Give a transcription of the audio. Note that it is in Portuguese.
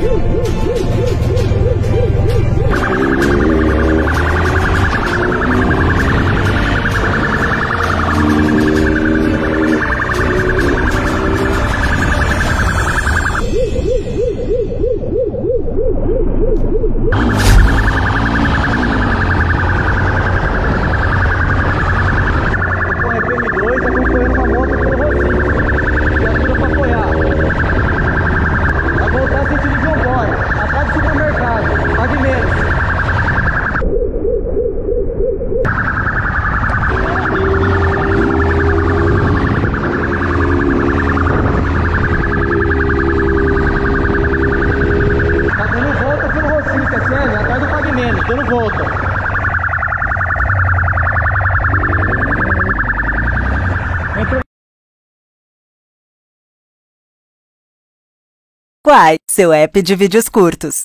you, you, you. Sério, atrás do pavimento, dando volta. Quai, seu app de vídeos curtos.